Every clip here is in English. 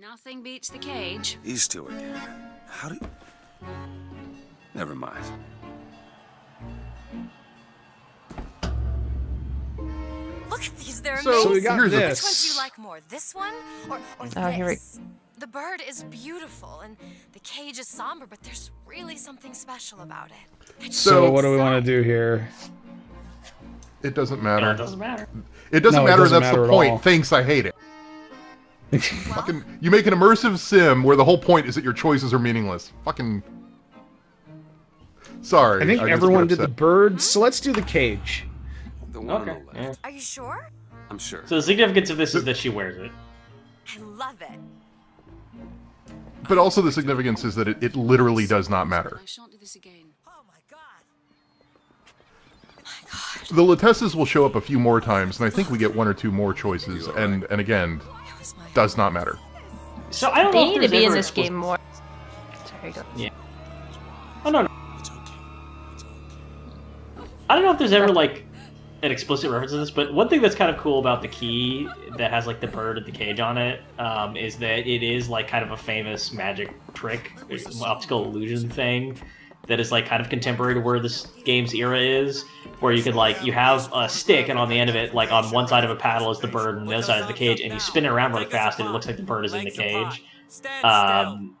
Nothing beats the cage. These two again. How do... you... Never mind. Look at these, they're So, amazing. so we got here's this. Which one do you like more, this one or, or Oh, here we- this? The bird is beautiful and the cage is somber, but there's really something special about it. It's So, So- what do we want to do here? It doesn't No, matter. it doesn't matter. It doesn't No, it matter. doesn't that's matter the point. all. Thanks, I hate it. Well, Fucking, you make an immersive sim where the whole point is that your choices are meaningless. Fucking. Sorry. I think just get everyone did the bird, so let's do the cage. The one Okay. on the Yeah. left. are you sure? I'm sure. So the significance of this is that she wears it. I love it. But also the significance is that it, it literally does not matter. I shan't do this again. Oh my god. The Luteces will show up a few more times, and I think we get one or two more choices. And and again, It was my does not matter. So I don't They know need to be in this explicit- game more. Sorry, go. Oh no, no. It's okay. It's okay. I don't know if there's ever like an explicit reference to this, but one thing that's kind of cool about the key that has like the bird and the cage on it um, is that it is like kind of a famous magic trick, optical illusion thing that is like kind of contemporary to where this game's era is, where you could like you have a stick and on the end of it, like on one side of a paddle is the bird and the other side is the cage, and you spin it around really fast and it looks like the bird is in the cage. Um,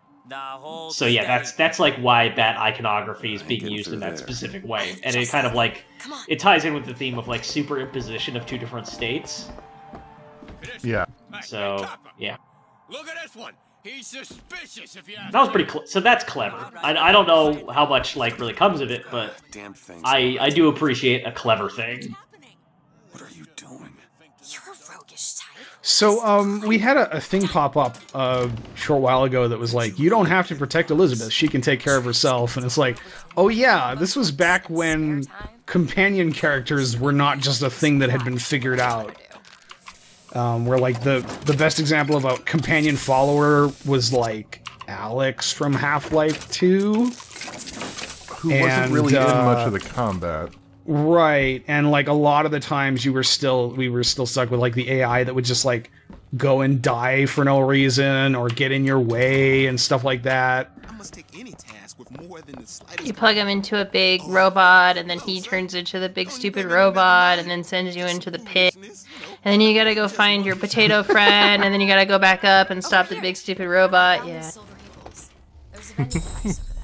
so yeah, that's that's like why that iconography is being used in that specific way, and it kind of like it ties in with the theme of like superimposition of two different states. Yeah. So yeah, Look at this one. He's suspicious if you ask that was pretty. Cl- so that's clever. I, I don't know how much like really comes of it, but Damn things. I I do appreciate a clever thing. What are you doing? You're a roguish type. So, um, we had a, a thing pop up a short while ago that was like, you don't have to protect Elizabeth; she can take care of herself. And it's like, oh yeah, this was back when companion characters were not just a thing that had been figured out. Um, where like the the best example of a companion follower was like Alyx from Half Life Two. Who And, wasn't really in uh, much of the combat. Right, and like a lot of the times you were still we were still stuck with like the AI that would just like go and die for no reason or get in your way and stuff like that. I must take any task with more than the slightest. You plug him into a big robot, and then he turns into the big stupid robot, and then sends you into the pit. And then you gotta go find your potato friend, and then you gotta go back up and stop the big stupid robot. Yeah. silver eagles. There's a vending device over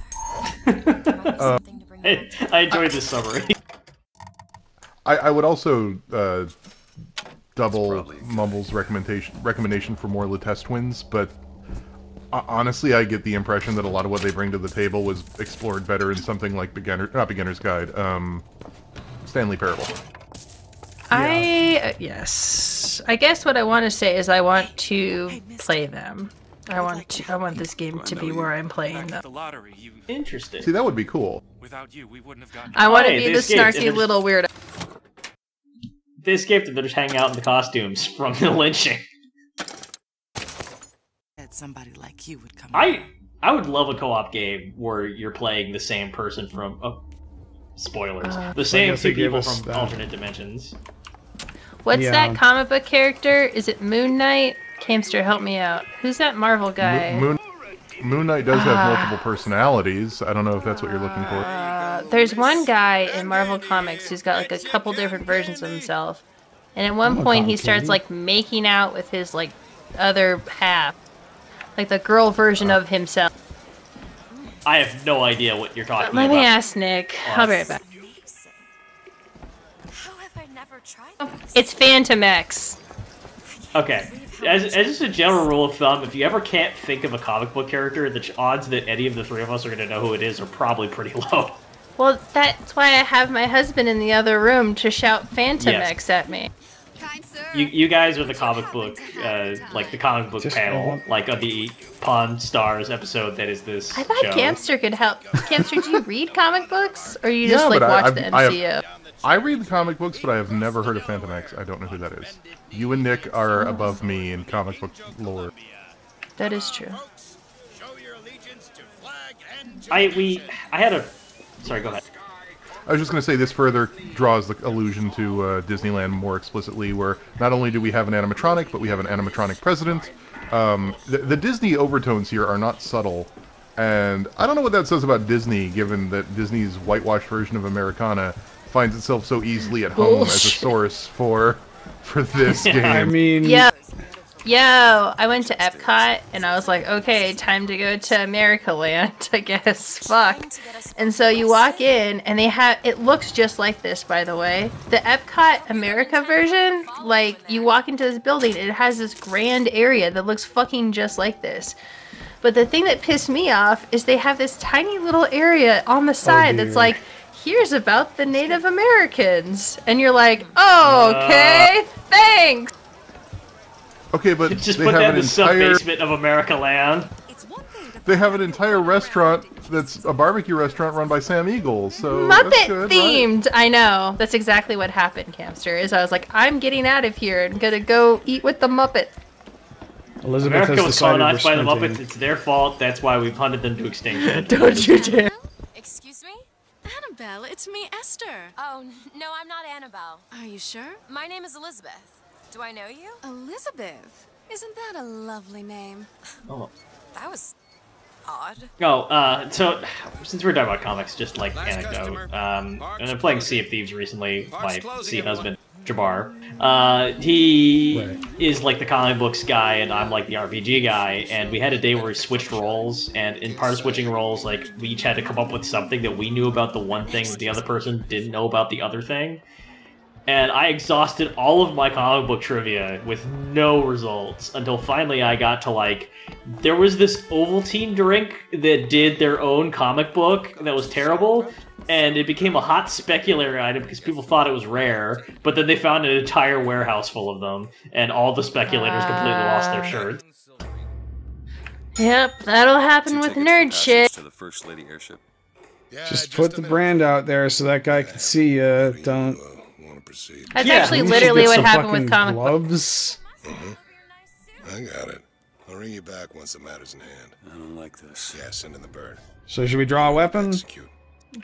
there. There might be something to bring I. I enjoyed this summary. I, I would also uh, double probably a Mumble's recommendation recommendation for more Lutece twins, but ho- honestly, I get the impression that a lot of what they bring to the table was explored better in something like beginner, not beginner's guide, um, Stanley Parable. I uh, yes. I guess what I want to say is I want to play them. I want to, I want this game to be where I'm playing them. the lottery. You, Interesting. See, that would be cool. without you, we wouldn't have gotten. I want to be the snarky little weirdo. They escaped and they're just hanging out in the costumes from the lynching. That somebody like you would come. I I would love a co-op game where you're playing the same person from. Oh, spoilers. Uh, the same two people from that. alternate dimensions. What's Yeah. that comic book character? Is it Moon Knight? Camster, help me out. Who's that Marvel guy? Mo- Moon Moon Knight does have Ah. multiple personalities. I don't know if that's what you're looking for. Uh, there's one guy in Marvel Comics who's got like a couple different versions of himself, and at one I'm point he starts kitty. like making out with his like other half, like the girl version of himself. I have no idea what you're talking Let about. Let me ask Nick. I'll be right back. How have I never tried this? It's Phantom X. Okay. As, as just a general rule of thumb, if you ever can't think of a comic book character, the odds that any of the three of us are going to know who it is are probably pretty low. Well, that's why I have my husband in the other room to shout Phantom Yes. X at me. Kind. You, you guys are the comic book, uh, like the comic book Just- panel, like of the Pawn Stars episode that is this I thought show. Camster could help. Camster, do you read comic books, or you Yeah, just like but I- watch I've- the I have- MCU? I read the comic books, but I have never heard of Phantom X. I don't know who that is. You and Nick are above me in comic book lore. That is true. Show your allegiance to flag and I we I had a sorry, go ahead. I was just going to say this further draws the allusion to uh, Disneyland more explicitly, where not only do we have an animatronic, but we have an animatronic president, Um, the, the Disney overtones here are not subtle, and I don't know what that says about Disney, given that Disney's whitewashed version of Americana finds itself so easily at home as a source for for this game. I mean, Yo, yo, I went to Epcot and I was like, okay, time to go to America Land, I guess. Fuck. And so you walk in and they have, it looks just like this, by the way. The Epcot America version, like, you walk into this building, it has this grand area that looks fucking just like this. But the thing that pissed me off is they have this tiny little area on the oh, side that's like, here's about the Native Americans. And you're like, oh, okay, thanks. Okay, but Just they put have that an in the sub basement of America Land. they have an entire restaurant that's a barbecue restaurant run by Sam Eagle. So that's Muppet good, right? themed. I know. That's exactly what happened, Camster. Is I was like, I'm getting out of here and gonna go eat with the Muppets. Elizabeth America has was decided colonized by the. Muppets. It's their fault. That's why we've hunted them to extinction. Don't you dare. Excuse me? Annabelle, it's me, Esther. Oh, no, I'm not Annabelle. Are you sure? My name is Elizabeth. Do I know you? Elizabeth. Isn't that a lovely name? oh. That was odd. Oh, uh, so since we're talking about comics, just like Last anecdote, customer. um, and I'm playing closing. Sea of Thieves recently. Parts My closing, sea everyone. husband, Jabbar. Uh, he Right. is like the comic books guy, and I'm like the RPG guy. And we had a day where we switched roles, and in part of switching roles, like we each had to come up with something that we knew about the one thing that the other person didn't know about the other thing. And I exhausted all of my comic book trivia with no results until finally I got to like there was this Ovaltine drink that did their own comic book that was terrible, and it became a hot speculator item because people thought it was rare. But then they found an entire warehouse full of them, and all the speculators completely lost their ah. shirts. Yep, that'll happen with nerd shit. To the First Lady airship. Yeah, Just put the minute. brand out there so that guy can see you. Don't. Want to proceed? That's Yeah, actually literally what happened with comic books. gloves. Mm-hmm. I got it. I'll ring you back once the matter's in hand. I don't like this. Yeah, send in the bird. So should we draw a weapon? Execute.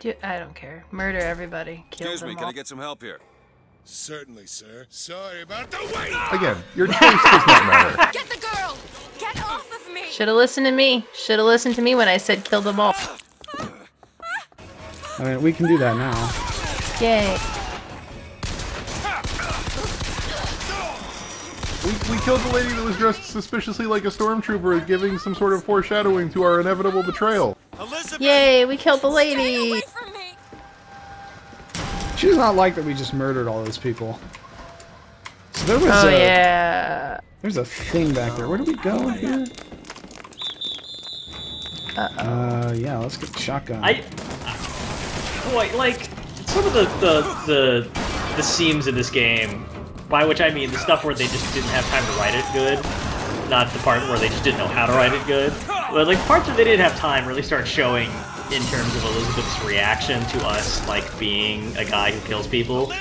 Dude, I don't care. Murder everybody. Kill Excuse them me, can. I get some help here? Certainly, sir. Sorry about the wait. Again, your choice does not matter. Get the girl! Get off of me! Should have listened to me. Should have listened to me when I said kill them all. I mean, we can do that now. Yay. We, we killed the lady that was dressed suspiciously like a stormtrooper, giving some sort of foreshadowing to our inevitable betrayal. Elizabeth! Yay, we killed the Stay lady. away from me! She does not like that we just murdered all those people. So there was Oh a, yeah. There's a thing back there. Where do we go here? Uh, yeah, let's get the shotgun. I, boy, like some of the the the the seams in this game, by which I mean the stuff where they just didn't have time to write it good, not the part where they just didn't know how to write it good. But like parts where they didn't have time really start showing in terms of Elizabeth's reaction to us like being a guy who kills people.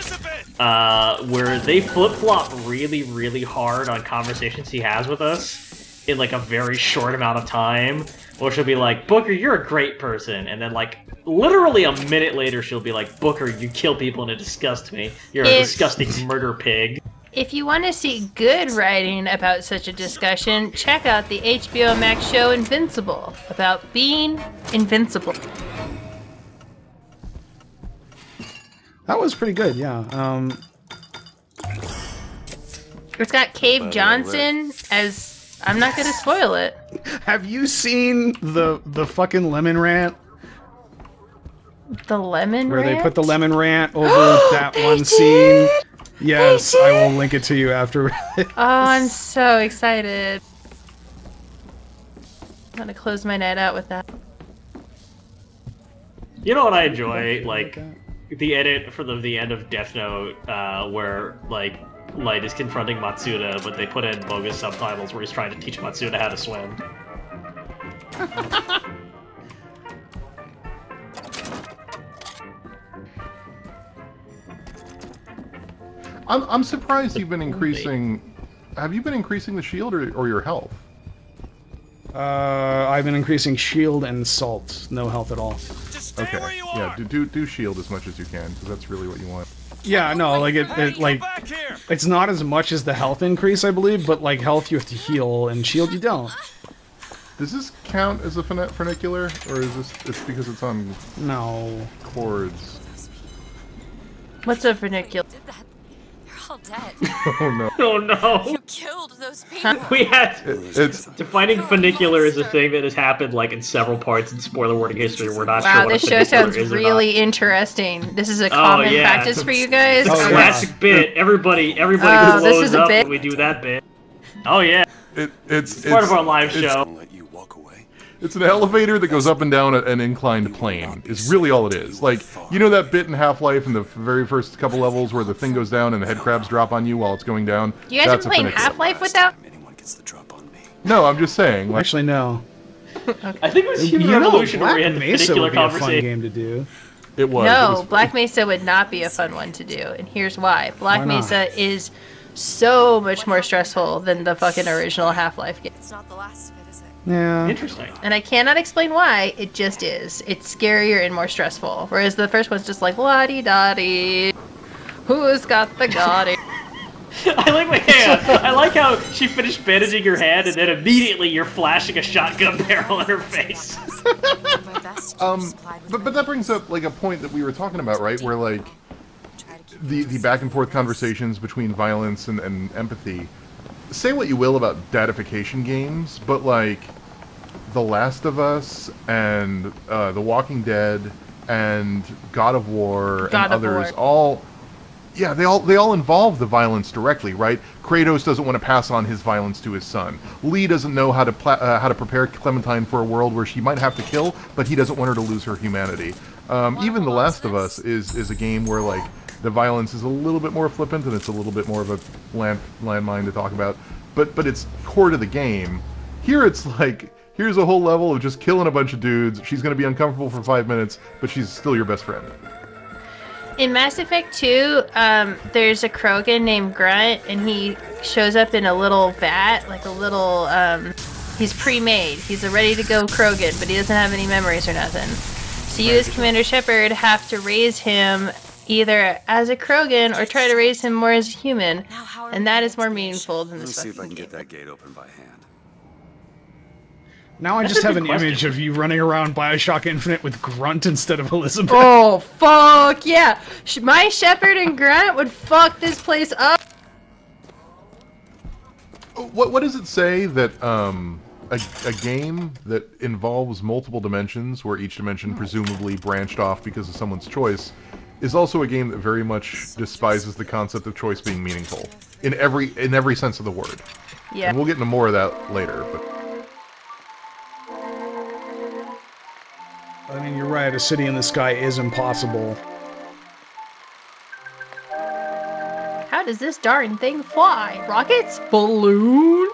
Uh, where they flip flop really, really hard on conversations he has with us in like a very short amount of time. Or she'll be like, Booker, you're a great person. And then, like, literally a minute later, she'll be like, Booker, you kill people and it disgusts me. You're a disgusting murder pig. If you want to see good writing about such a discussion, check out the HBO Max show Invincible about being invincible. that was pretty good, yeah. Um, It's got Cave Johnson as. I'm not gonna spoil it. have you seen the the fucking lemon rant The lemon where they put the lemon rant over that They one scene? Yes, I will link it to you after. Oh, I'm so excited. I'm gonna close my night out with that. You know what I enjoy? Like, the edit for the, the end of Death Note, uh, where, like, Light is confronting Matsuda, but they put in bogus subtitles where he's trying to teach Matsuda how to swim. I'm, I'm surprised you've been increasing. Have you been increasing the shield or, or your health? Uh, I've been increasing shield and salt. No health at all. Okay. Yeah, do, do do shield as much as you can because that's really what you want. Yeah, no, like it, it like it's not as much as the health increase, I believe, but like health you have to heal and shield you don't. Does this count as a funi- funicular, or is this it's because it's on No. cords? What's a vernacular? You're all dead. Oh no. Oh no! You killed those people. We had It- it's defining funicular is a thing that has happened like in several parts in spoiler warning history. We're not sure Wow, this a show sounds is or not. really interesting. This is a Oh, common yeah, practice for you guys. It's Oh, Okay. yeah. classic bit. Everybody, everybody Oh, this blows is a up bit? when we do that bit. Oh yeah, it, it's it's part of our live it's- show. It's an elevator that goes up and down an inclined plane. Is really all it is. Like you know that bit in Half-Life in the very first couple levels where the thing goes down and the head crabs drop on you while it's going down. You guys That's are playing. Half-Life without? Anyone gets the drop on me. No, I'm just saying. Like, Actually, no. I think it was Human you know, Revolution where we Black had the Mesa funicular would be a fun game to do. it was. it No, was- Black Mesa would not be a fun one to do, and here's why. Black Why? Mesa is so much more stressful than the fucking original Half-Life game. It's not the last of it? Yeah. Interesting. And I cannot explain why, it just is. It's scarier and more stressful. Whereas the first one's just like, la di da di. Who's got the gaudy? I like my hand. I like how she finished bandaging her hand, and then immediately you're flashing a shotgun barrel in her face. My best to keep Um, but but that brings up like a point that we were talking about, right? Where like try to keep the the back and forth conversations between violence and, and empathy. Say what you will about dadification games, but like The Last of Us and uh, The Walking Dead and God of War God and of others War. all yeah, they all they all involve the violence directly, right? Kratos doesn't want to pass on his violence to his son. Lee doesn't know how to pla- uh, how to prepare Clementine for a world where she might have to kill, but he doesn't want her to lose her humanity. Um, even The Last of Us is is a game where like the violence is a little bit more flippant and it's a little bit more of a land landmine to talk about, but but it's core to the game. Here it's like here's a whole level of just killing a bunch of dudes. She's going to be uncomfortable for five minutes, but she's still your best friend. In Mass Effect 2, um, there's a Krogan named Grunt, and he shows up in a little vat, like a little. Um, he's pre-made. He's a ready-to-go Krogan, but he doesn't have any memories or nothing. So you, as Commander Shepard, have to raise him either as a Krogan or try to raise him more as a human, Now, how are and we that gonna is more meaningful than this. Let me this see if I can get that gate open by hand. Now I That's just have an question. image of you running around Bioshock Infinite with Grunt instead of Elizabeth. Oh fuck yeah! My Shepard and Grunt would fuck this place up. What what does it say that um a, a game that involves multiple dimensions, where each dimension presumably branched off because of someone's choice, is also a game that very much despises the concept of choice being meaningful in every in every sense of the word. Yeah. And we'll get into more of that later. But I mean, you're right. A city in the sky is impossible. How does this darn thing fly? Rockets? Balloon?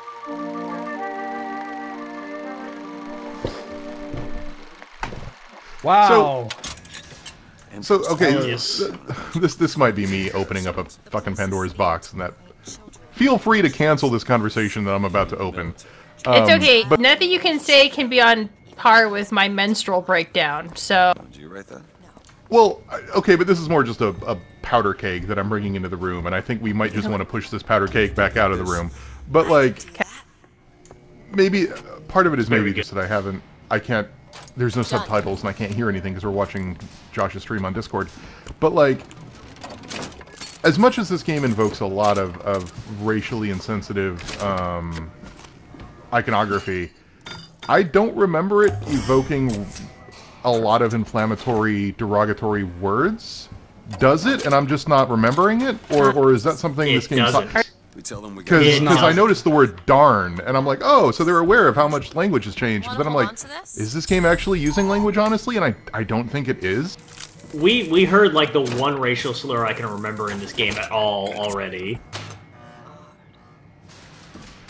Wow. so okay, Yes. this this might be me opening up a fucking Pandora's box, and that. Feel free to cancel this conversation that I'm about to open. it's Um, okay. But Nothing you can say can be on par with my menstrual breakdown. So Did you write that? Well, okay, but this is more just a, a powder keg that I'm bringing into the room, and I think we might just want to push this powder cake back out of the room. But like, maybe uh, part of it is maybe just that I haven't, I can't. There's no subtitles, and I can't hear anything because we're watching Josh's stream on Discord. But like, as much as this game invokes a lot of, of racially insensitive um, iconography, I don't remember it evoking a lot of inflammatory, derogatory words. Does it? And I'm just not remembering it, or or is that something It this game? Doesn't. We tell them we got Because It I noticed the word "darn" and I'm like, oh, so they're aware of how much language has changed. But then I'm like, this? is this game actually using language honestly? And I I don't think it is. We we heard like the one racial slur I can remember in this game at all already.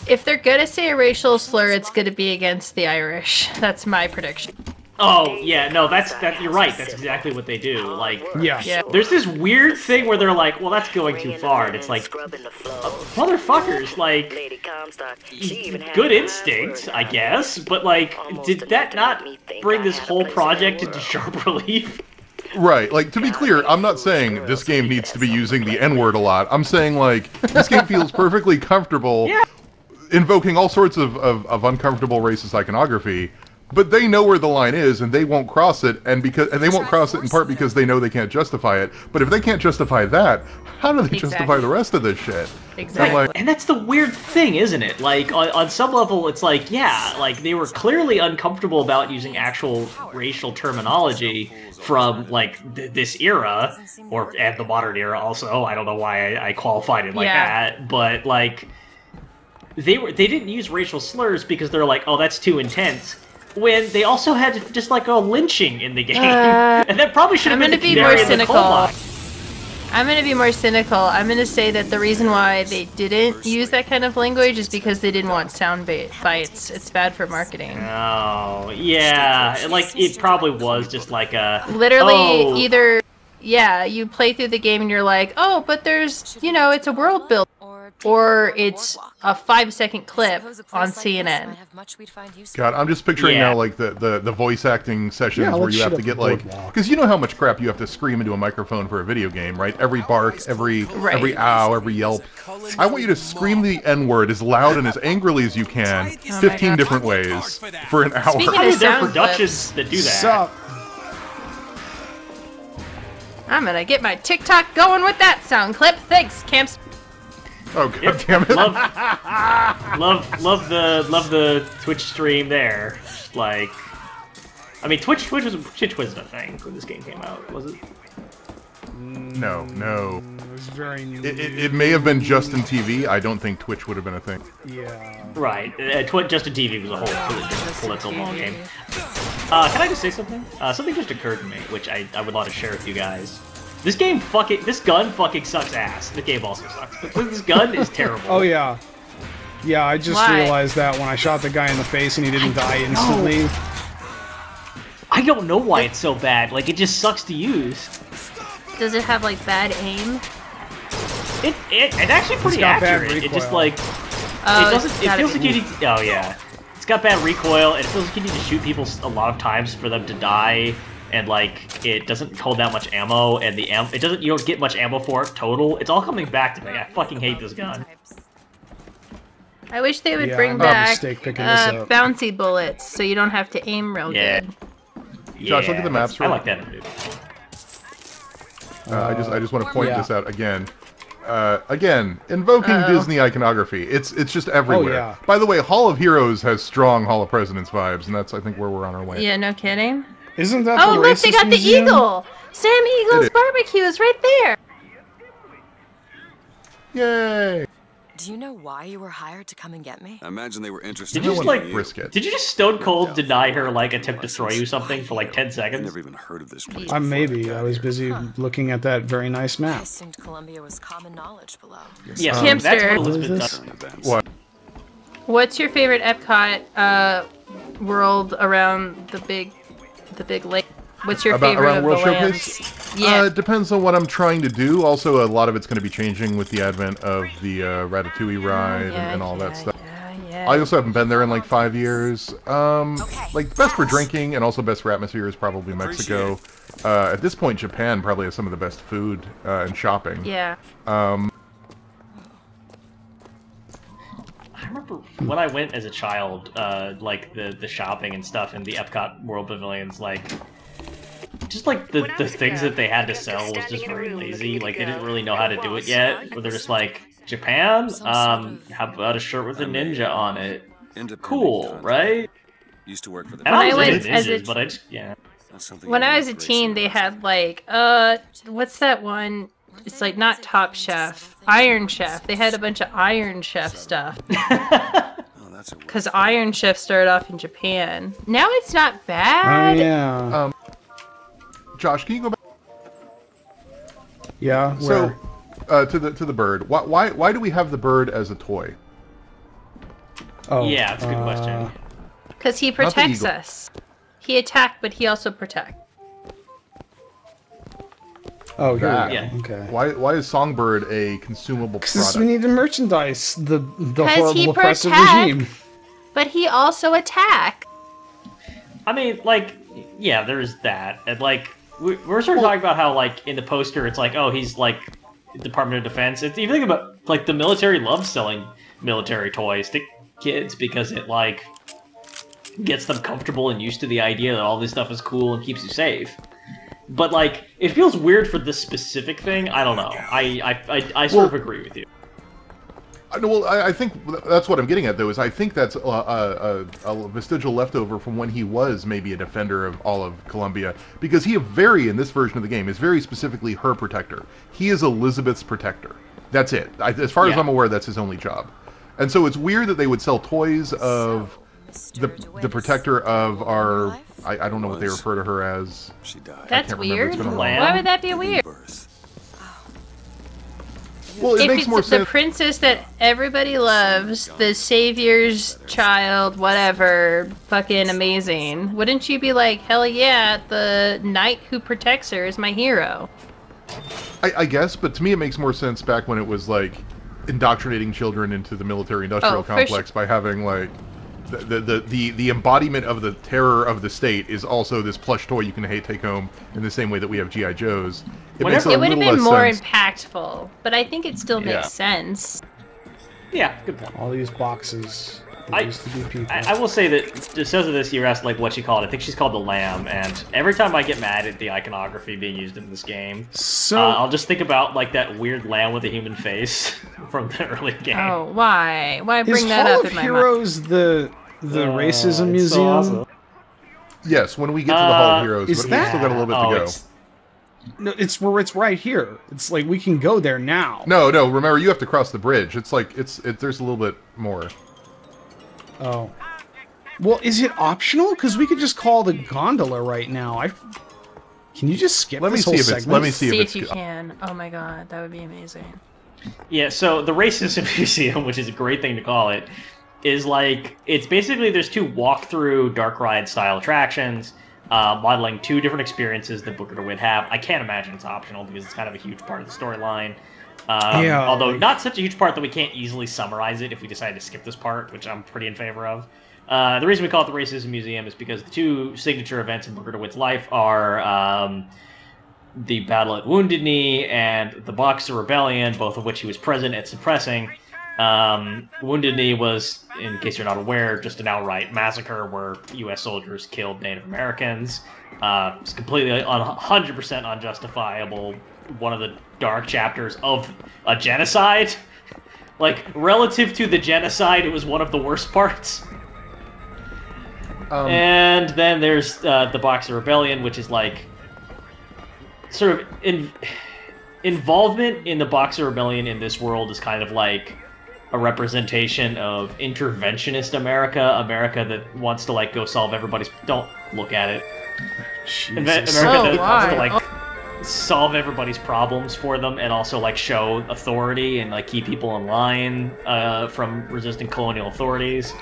if they're gonna say a racial slur, it's gonna be against the Irish. That's my prediction. Oh yeah, no, that's that. You're right. That's exactly what they do. Like, Yeah. Yeah. there's this weird thing where they're like, well, that's going too far, and it's like, uh, motherfuckers, like, good instinct, I guess, but like, did that not bring this whole project into sharp relief? Right, like to be clear, I'm not saying this game needs to be using the N-word a lot. I'm saying like this game feels perfectly comfortable invoking all sorts of, of, of uncomfortable racist iconography, but they know where the line is and they won't cross it and because and they won't cross it in part because they know they can't justify it. But if they can't justify that, how do they justify the rest of this shit? Exactly. Like, And that's the weird thing, isn't it? Like on, on some level, it's like yeah, like they were clearly uncomfortable about using actual racial terminology from like th- this era or and the modern era. Also, I don't know why I, I qualified it like Yeah. that, but like they were they didn't use racial slurs because they're like, oh, that's too intense. When they also had just like a lynching in the game, Uh, and that probably should have I'm been gonna the be more canary in the coal cynical. I'm gonna be more cynical. I'm gonna say that the reason why they didn't use that kind of language is because they didn't want sound bait bites. It's bad for marketing. Oh, yeah. Like, it probably was just like a. Literally, oh, either yeah, you play through the game and you're like, oh, but there's you know, it's a world build, or it's a five second clip on CNN. God, I'm just picturing Yeah. now like the, the, the voice acting sessions Yeah, where you have to get like because you know how much crap you have to scream into a microphone for a video game, right? Every bark, every Right. every ow, every yelp. I want you to scream the N word as loud and as angrily as you can, Oh 15 God. different ways for an hour. Speaking I of there are sound productions that do that. Sup? I'm gonna get my TikTok going with that sound clip. Thanks, Camps. Oh god damn it! love, love, love the love the Twitch stream there. Like, I mean, Twitch, Twitch was Twitch wasn't a thing when this game came out, was it? No, no. It was very. new. It, it, it may have been Justin TV. I don't think Twitch would have been a thing. Yeah. Right. Uh, Twi- Justin TV was a whole completely different political ball game. Uh, can I just say something? Uh, something just occurred to me, which I, I would want to share with you guys. This game fucking, this gun fucking sucks ass. The game also sucks. This gun is terrible. Oh yeah. Yeah, I just Why? realized that when I shot the guy in the face and he didn't die instantly. I don't know why it's so bad. Like, it just sucks to use. Does it have like bad aim? It, it it's actually pretty got bad accurate. It just like Oh, it doesn't. It feels like you need. to, Oh yeah, it's got bad recoil. and It feels like you need to shoot people a lot of times for them to die, and like it doesn't hold that much ammo, and the am it doesn't. You don't get much ammo for it total. It's all coming back to me. I fucking hate this gun. I wish they would Yeah, bring made a back mistake picking this uh, bouncy bullets so you don't have to aim real Yeah. good. Josh, look at the maps I like that. Dude. Uh, I just I just want to point yeah. this out again. Uh, again, invoking Uh-oh. Disney iconography. It's it's just everywhere. Oh, yeah. By the way, Hall of Heroes has strong Hall of Presidents vibes, and that's I think where we're on our way. Yeah, no kidding. Isn't that Oh, the look, they racist got the museum? eagle. Sam Eagle's is. barbecue is right there. Yay! Do you know why you were hired to come and get me? I imagine they were interested Did you just like you. Brisket. Did you just stone cold deny her like attempt to throw you something for like ten seconds? I've seconds? never even heard of this place. I before maybe. I was here. busy looking at that very nice I map. assumed Columbia was common knowledge below. Yes, Um, that's Hamster. what Elizabeth What is does. Current events. What? What's your favorite Epcot uh, world around the big, the big lake? What's your About favorite around of World the Showcase? lands? Yeah. Uh, it depends on what I'm trying to do. Also, a lot of it's going to be changing with the advent of the uh, Ratatouille ride and, yeah, and all that stuff. Yeah, yeah. I also haven't been there in like five years. Um, like best for drinking and also best for atmosphere is probably Mexico. Uh, at this point, Japan probably has some of the best food uh, and shopping. yeah. Um, remember when I went as a child, uh, like the the shopping and stuff in the Epcot World Pavilions, like just like the, the things that they had to sell was just very lazy. Like they didn't really know how to do it yet. But they're just like Japan, um, how about a shirt with a ninja on it? Independent Cool, contractor. right? Used to work for the. And I When I was went as a but I just yeah. When I was a teen, they had like uh, what's that one? It's like not Top Chef, Iron Chef. They had a bunch of Iron Chef stuff Oh, that's a word. because Iron Chef started off in Japan. Now it's not Oh bad. yeah. um, Josh, can you go back? yeah. Where? So, uh, to the to the bird. Why, why why do we have the bird as a toy? oh, yeah, that's a good uh, question. Because he protects us. He attacked, but he also protects. Oh, here That. Yeah. Okay. Why why is Songbird a consumable Because product? we need to merchandise the the horrible he oppressive protect- regime. But he also attack. I mean, like, yeah, there's that, and like, we, we're sort of talking about how like in the poster it's like oh he's like Department of Defense. It's even think about like the military loves selling military toys to kids because it like gets them comfortable and used to the idea that all this stuff is cool and keeps you safe. But like, it feels weird for this specific thing. I don't know. I I, I, I sort of agree with you. I well, I, I think that's what I'm getting at, though, is I think that's a, a, a, a vestigial leftover from when he was maybe a defender of all of Columbia, because he very in this version of the game is very specifically her protector. He is Elizabeth's protector. That's it. I, as far as I'm aware, that's his only job. And so it's weird that they would sell toys of the the protector of our. I, I don't know what they refer to her as. She died. That's can't remember. It's weird. been a. Why would that be weird? Well, it if makes it's more the sense. princess that everybody loves, the savior's child, whatever, fucking amazing, wouldn't you be like, hell yeah, the knight who protects her is my hero? I, I guess, but to me, it makes more sense back when it was like indoctrinating children into the military-industrial Oh, for complex by having like the, the the the the embodiment of the terror of the state is also this plush toy you can hate take home in the same way that we have GI Joes. It makes a it would have little been more sense. impactful, but I think it still makes Yeah. sense. Yeah, good point. All these boxes. I- used to be people. I, I will say that just because of this, you asked like what she called. it. I think she's called the Lamb, and every time I get mad at the iconography being used in this game, So- uh, I'll just think about like that weird lamb with a human face from the early game. Oh, why? Why Is bring that Hall up of in my mind? Heroes the the Uh, racism it's so museum? awesome. Yes, when we get to the Hall Uh, of Heroes, is but that- we've still got a little bit Oh, to go. it's- No, it's where it's right here. It's like we can go there now. No, no. Remember, you have to cross the bridge. It's like it's it, there's a little bit more. Oh. Well, is it optional? Because we could just call the gondola right now. I. Can you just skip Let me this see whole if it's- segment? let me see See if if it's you can. Oh my god, that would be amazing. Yeah, so the Racism Museum, which is a great thing to call it, is like it's basically there's two walkthrough dark ride style attractions, uh, modeling two different experiences that Booker DeWitt have. I can't imagine it's optional because it's kind of a huge part of the storyline. Um, Yeah, although not such a huge part that we can't easily summarize it if we decide to skip this part, which I'm pretty in favor of. Uh, the reason we call it the Racism Museum is because the two signature events in Booker DeWitt's life are um, the Battle at Wounded Knee and the Boxer Rebellion, both of which he was present at suppressing. Um, Wounded Knee was, in case you're not aware, just an outright massacre where U.S. soldiers killed Native Americans. Uh, it's completely un- 100% unjustifiable. One of the dark chapters of a genocide. Like, relative to the genocide, it was one of the worst parts. Um, And then there's uh, the Boxer Rebellion, which is like sort of in, involvement in the Boxer Rebellion in this world is kind of like a representation of interventionist America, America that wants to like go solve everybody's. Don't look at it. Jesus. America Oh, that wants to why? like solve everybody's problems for them and also like show authority and like keep people in line uh, from resisting colonial authorities.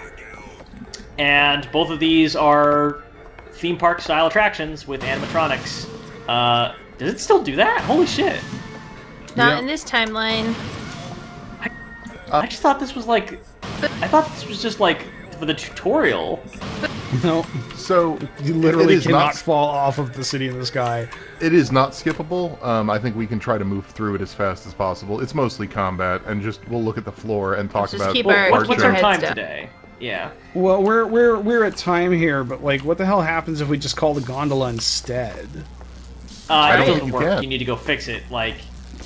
And both of these are theme park style attractions with animatronics. Uh, does it still do that? Holy shit! Not Yeah. in this timeline. I just thought this was like, I thought this was just like for the tutorial. No, so you literally it is cannot not fall off of the city in the sky. it is not skippable. Um, I think we can try to move through it as fast as possible. It's mostly combat, and just we'll look at the floor and talk just about keep Well, our- what's, part what's our our time down. today? Yeah. Well, we're we're we're at time here, but like, what the hell happens if we just call the gondola instead? Uh, it don't doesn't think you work. can. You need to go fix it. Like,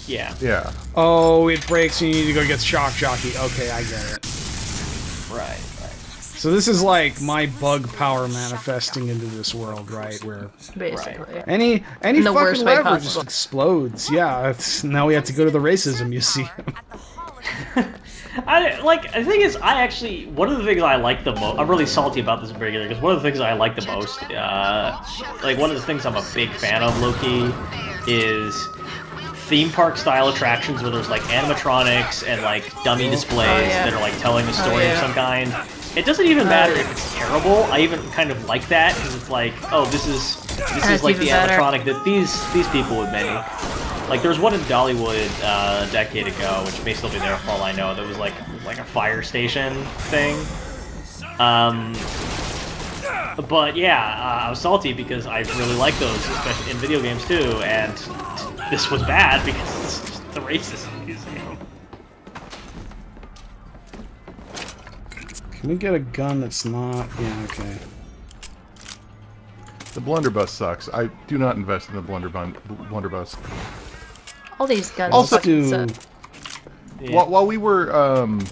yeah. Yeah. Oh, it breaks. and You need to go get shock jockey. Okay, I get it. Right. Right. So this is like my bug power manifesting into this world, right? Where Basically. any any In the fucking lever just explodes. Yeah. It's, now we have to go to the racism museum. I like. The thing is, I actually one of the things I like the most. I'm really salty about this in particular because one of the things I like the most, uh, like one of the things I'm a big fan of, low-key, is theme park style attractions where there's like animatronics and like dummy displays Oh, yeah. that are like telling a story yeah. of some kind. It doesn't even matter if it's terrible. I even kind of like that because it's like, oh, this is this is like the better. animatronic that these these people would make. Like there was one in Dollywood uh, a decade ago, which may still be there for all I know. That was like like a fire station thing. Um, But yeah, uh, I was salty because I really like those, especially in video games too. And this was bad because it's just the racist museum. Can we get a gun that's not? Yeah, okay. The blunderbuss sucks. I do not invest in the blunderbun blunderbuss. All these guns Also- fucking Do- suck. While, while we were um,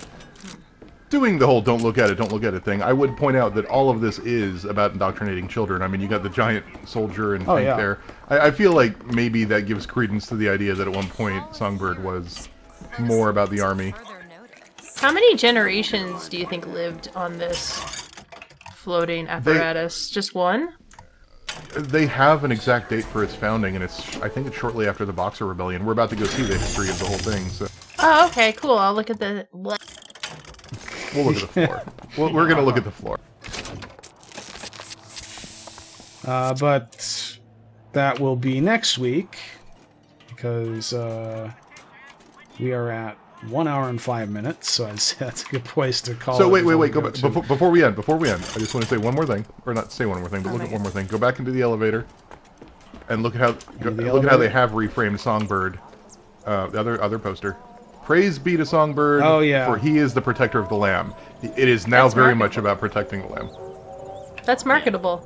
doing the whole "don't look at it, don't look at it" thing, I would point out that all of this is about indoctrinating children. I mean, you got the giant soldier and Oh, tank yeah. there. I, I feel like maybe that gives credence to the idea that at one point Songbird was more about the army. How many generations do you think lived on this floating apparatus? Just one? They have an exact date for its founding, and it's I think it's shortly after the Boxer Rebellion. We're about to go see the history of the whole thing, so Oh, okay, cool. I'll look at the. What? We'll look at the floor. Well, we're gonna look at the floor. Uh, but that will be next week because uh, we are at one hour and five minutes. So I'd say that's a good place to call. So it wait, wait, wait. Go go back before, before we end. Before we end, I just want to say one more thing, or not say one more thing, but look at one more thing. Go back into the elevator, and look at how go, the look at how they have reframed Songbird, uh, the other other poster. Praise be to Songbird. Oh, yeah. For he is the protector of the lamb. It is now That's very marketable. much about protecting the lamb. That's marketable.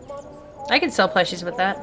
I can sell plushies with that.